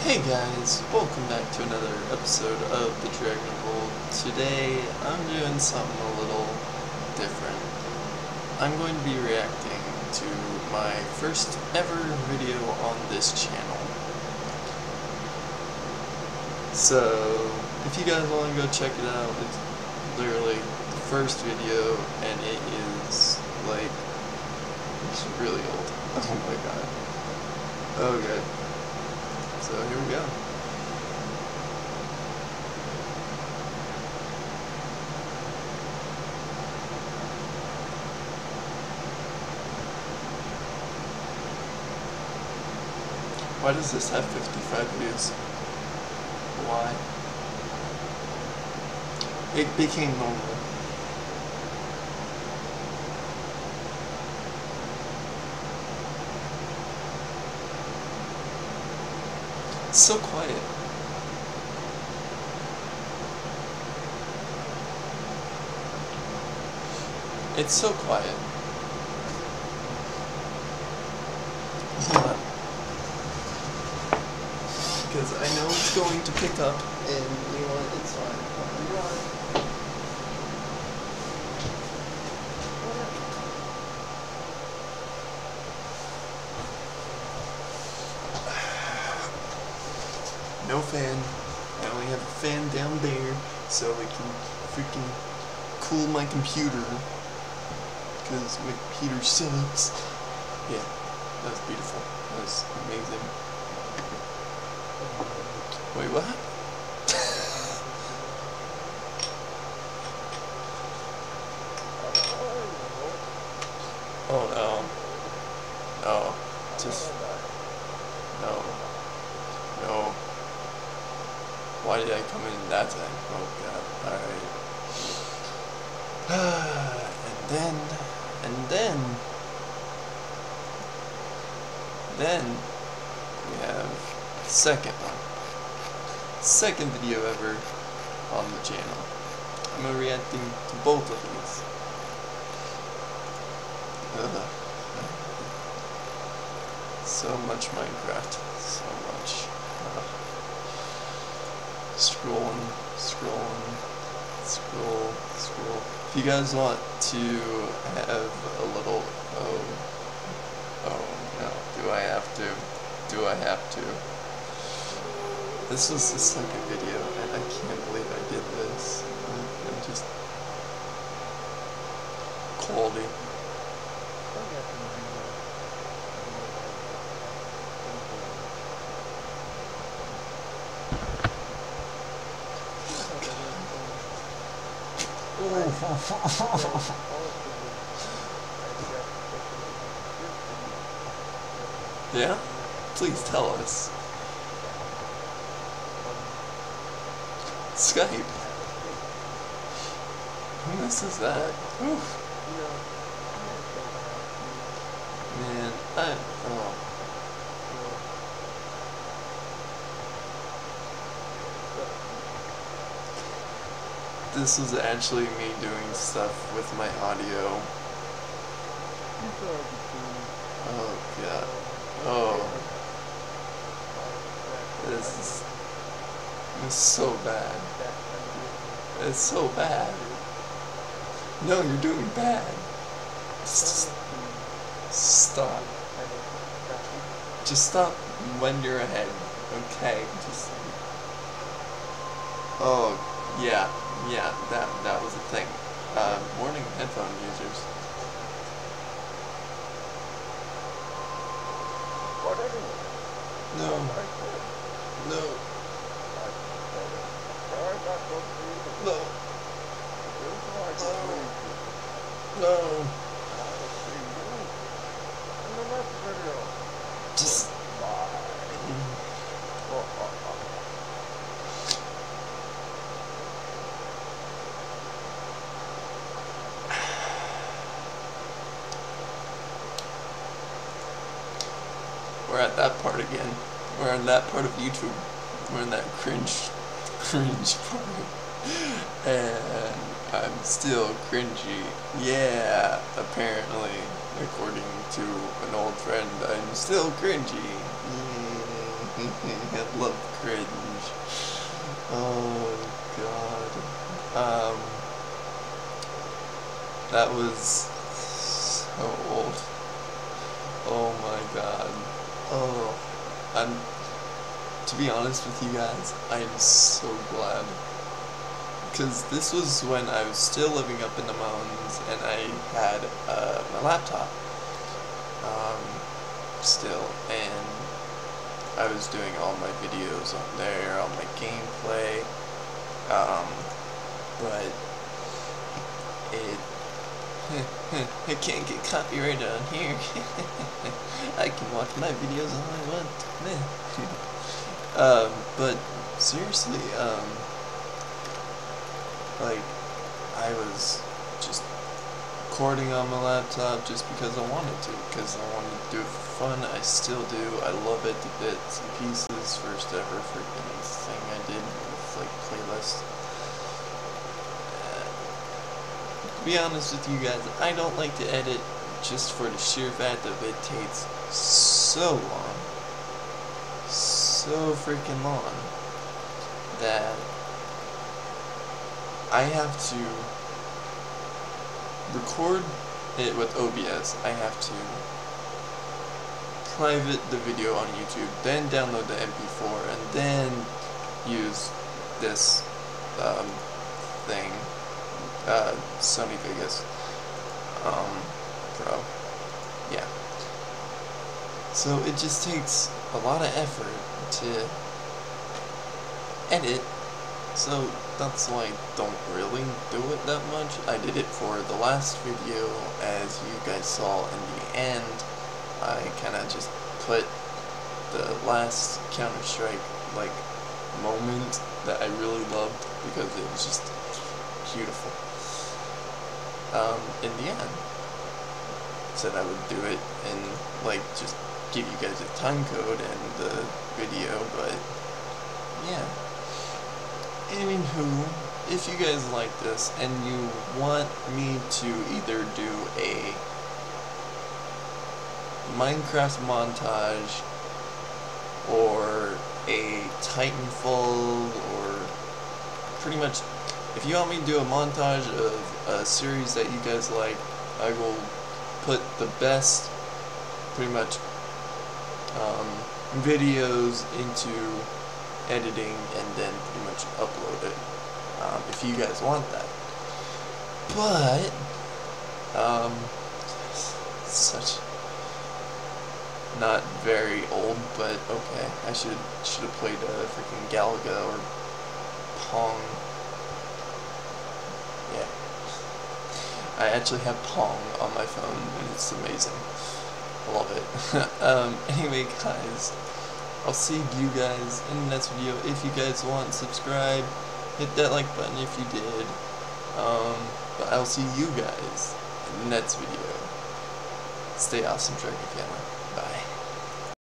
Hey guys, welcome back to another episode of the Dragon Of Old. Today I'm doing something a little different. I'm going to be reacting to my first ever video on this channel. So, if you guys want to go check it out, it's literally the first video and it is like, it's really old. Oh my god. Oh, okay. So here we go. Why does this have 55 views? Why? It became normal. It's so quiet. It's so quiet. Because I know it's going to pick up, and you know what? It's fine. You know what? Fan. I only have a fan down there so I can freaking cool my computer. Because my computer sucks. Yeah, that's beautiful. That's amazing. Wait, what? oh no. No. Just. No. No. Why did I come in that thing? Oh god. Alright. and then, and then, then, we have second one. Second video ever on the channel. I'm reacting to both of these. Ugh. So much Minecraft. So much. Ugh scrolling, scrolling, scroll, scroll. If you guys want to have a little, oh, oh no, do I have to? Do I have to? This was the second video, and I can't believe I did this. I'm just quality. Yeah? Please tell us. Skype. Who misses that? Oof. Man, I. Oh. This was actually me doing stuff with my audio. Oh god. Oh. This is, this is so bad. It's so bad. No, you're doing bad. Just stop. Just stop when you're ahead. Okay, just. Oh, yeah, yeah, that that was a thing. Uh, warning headphone users. No. No. No. No. Just. We're at that part again. We're in that part of YouTube. We're in that cringe, cringe part. And I'm still cringy. Yeah, apparently, according to an old friend, I'm still cringy. I love cringe. Oh god. Um, that was so old. Oh my god. Oh, I'm. To be honest with you guys, I am so glad. Because this was when I was still living up in the mountains and I had uh, my laptop. Um, still. And I was doing all my videos on there, all my gameplay. Um, but it I can't get copyrighted on here I can watch my videos all I want um, but seriously um, like, I was just recording on my laptop just because I wanted to, because I wanted to do it for fun. I still do. I love it to bits and pieces. First ever freaking thing I did with, like, playlist. Uh, to be honest with you guys, I don't like to edit just for the sheer fact that it takes so long, so freaking long, that I have to record it with OBS. I have to private the video on YouTube, then download the MP4, and then use this um, thing, uh, Sony Vegas um, Pro. Yeah. So it just takes a lot of effort to edit so that's why I don't really do it that much. I did it for the last video, as you guys saw in the end. I kind of just put the last Counter-Strike, like, moment that I really loved, because it was just beautiful. Um, in the end, said I would do it and, like, just give you guys a time code and the video, but, yeah. Anywho, if you guys like this and you want me to either do a Minecraft montage or a Titanfall or pretty much if you want me to do a montage of a series that you guys like, I will put the best pretty much um, videos into editing and then pretty much upload it um, if you guys want that. But, um, such not very old, but okay. I should should have played a uh, freaking Galaga or Pong. Yeah. I actually have Pong on my phone, and it's amazing. I love it. um, anyway, guys, I'll see you guys in the next video. If you guys want, subscribe, hit that like button if you did. Um, but I'll see you guys in the next video. Stay awesome, Dragon Family.